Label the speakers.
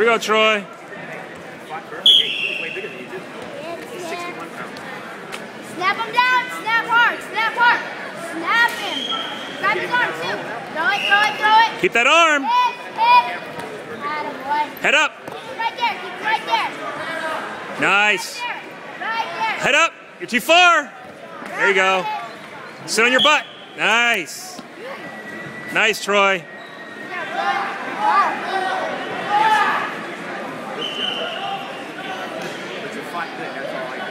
Speaker 1: Here we go, Troy.
Speaker 2: Snap him down. Snap hard. Snap hard. Snap him. Grab his arm too. Throw it, throw it, throw it.
Speaker 1: Keep that arm.
Speaker 2: Hit, hit.
Speaker 1: Head up.
Speaker 2: Keep it right there. Keep it right there.
Speaker 1: Nice.
Speaker 2: There. Right there.
Speaker 1: Head up. You're too far. There you go. Sit on your butt. Nice. Nice, Troy.
Speaker 2: quite thick, that's all I